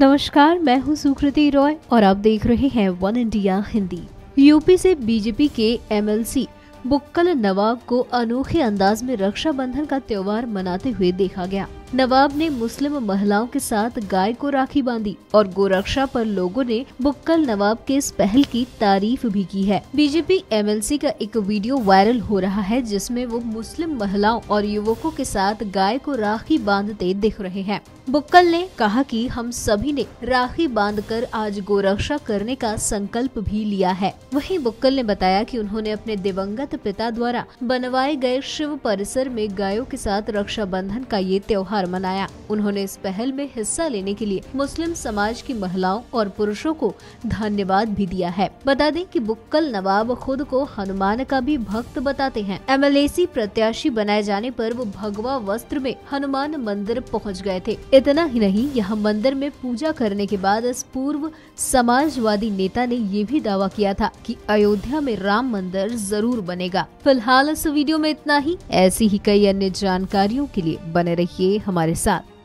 नमस्कार, मैं हूँ सुकृति रॉय और आप देख रहे हैं वन इंडिया हिंदी। यूपी से बीजेपी के एमएलसी बुक्कल नवाब को अनोखे अंदाज में रक्षा बंधन का त्योहार मनाते हुए देखा गया। नवाब ने मुस्लिम महिलाओं के साथ गाय को राखी बांधी और गोरक्षा पर लोगों ने बुक्कल नवाब के इस पहल की तारीफ़ भी की है। बीजेपी एमएलसी का एक वीडियो वायरल हो रहा है, जिसमें वो मुस्लिम महिलाओं और युवकों के साथ गाय को राखी बांधते दिख रहे हैं। बुक्कल ने कहा कि हम सभी ने राखी बांधकर आज गोरक्षा करने का संकल्प भी लिया है। वहीं बुक्कल ने बताया कि उन्होंने अपने दिवंगत पिता द्वारा बनवाए गए शिव परिसर में गायों के साथ रक्षाबंधन का ये त्योहार त्योहार मनाया। उन्होंने इस पहल में हिस्सा लेने के लिए मुस्लिम समाज की महिलाओं और पुरुषों को धन्यवाद भी दिया है। बता दें कि बुक्कल नवाब खुद को हनुमान का भी भक्त बताते हैं। एमएलएसी प्रत्याशी बनाए जाने पर वो भगवा वस्त्र में हनुमान मंदिर पहुँच गए थे। इतना ही नहीं, यहाँ मंदिर में पूजा करने के बाद इस पूर्व समाजवादी नेता ने ये भी दावा किया था कि अयोध्या में राम मंदिर ज़रूर बनेगा। फ़िलहाल इस वीडियो में इतना ही। ऐसी ही कई अन्य जानकारियों के लिए बने रहिए हमारे साथ।